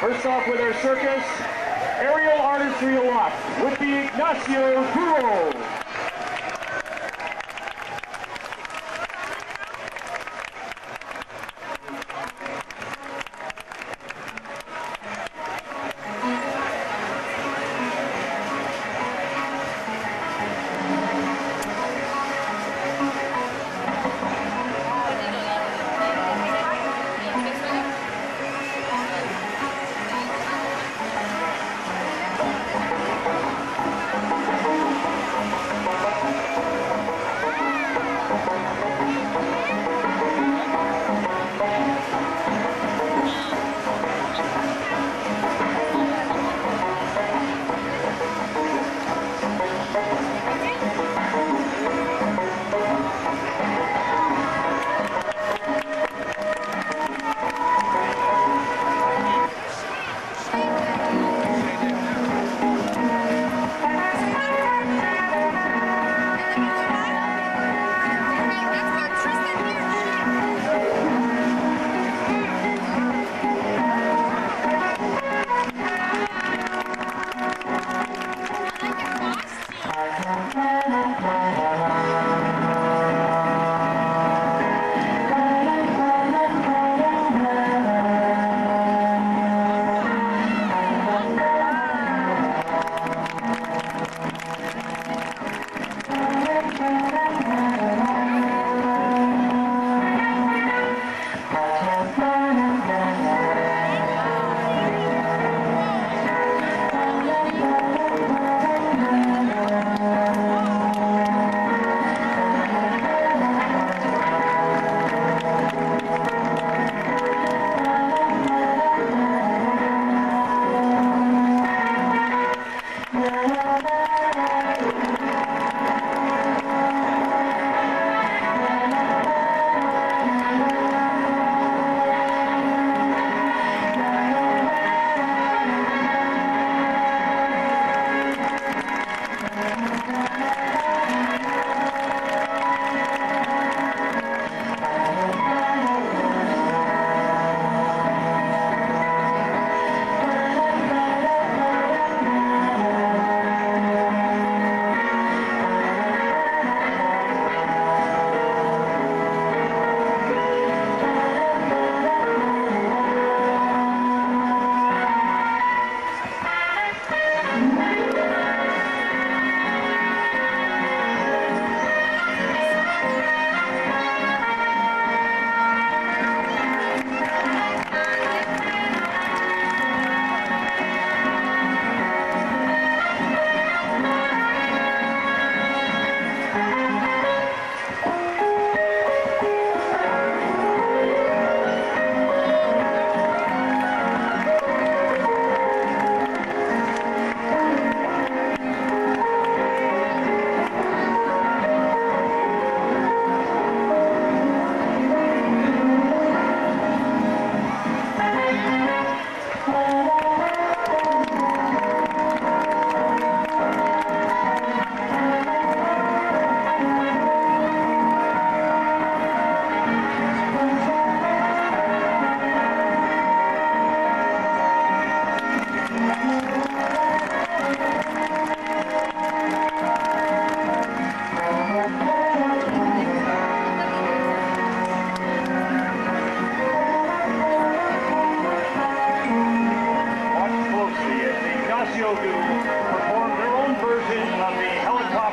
First off with our circus, aerial artistry aloft with the Ignacio Duro.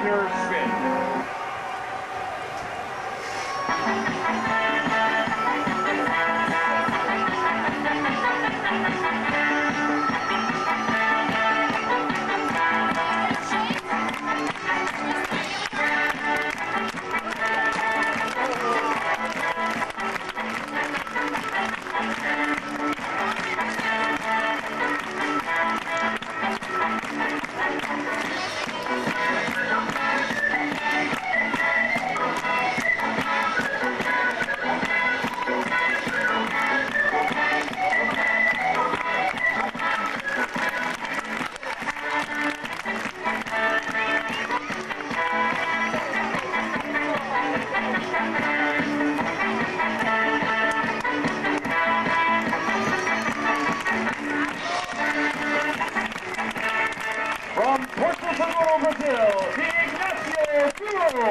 Commissioners Ignacio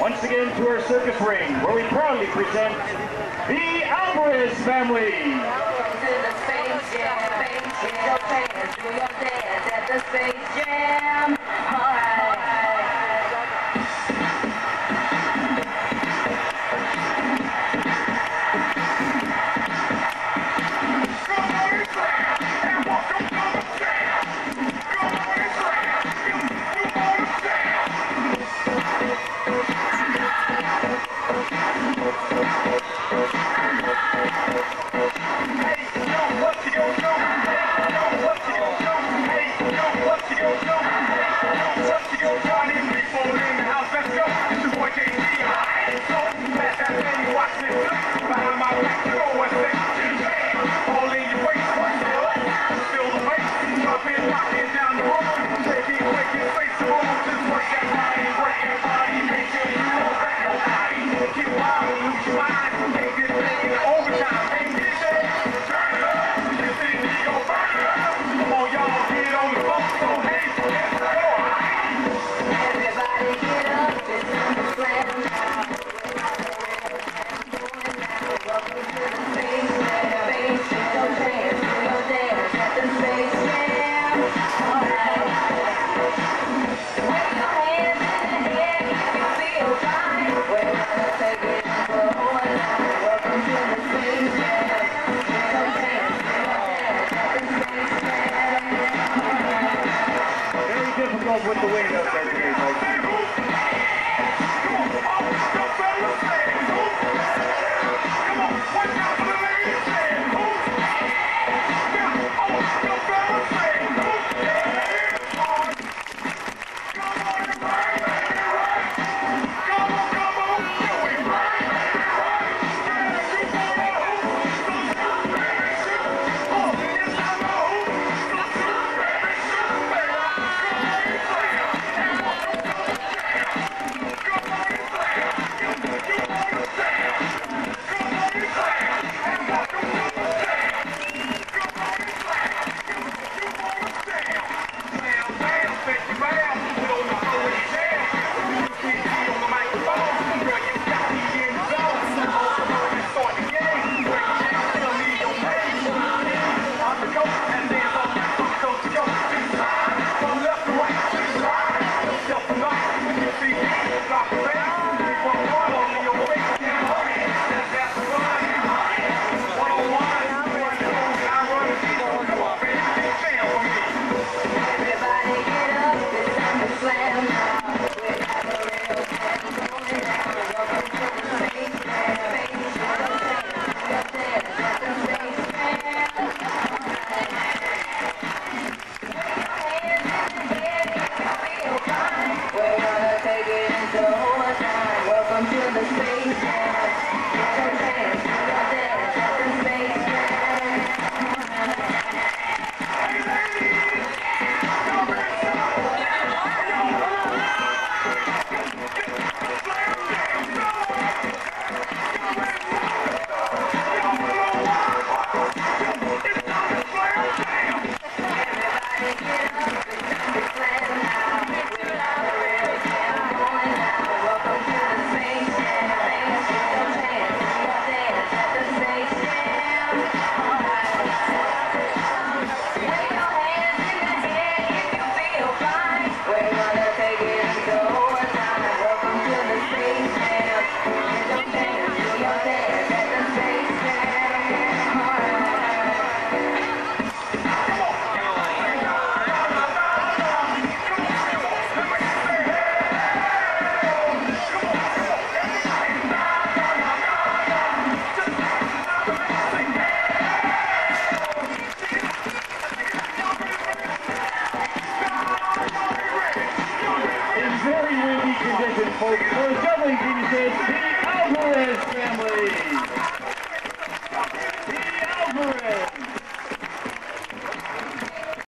Once again to our circus ring, where we proudly present the Alvarez family. Jam, Jam, Jam, Hey, Hey!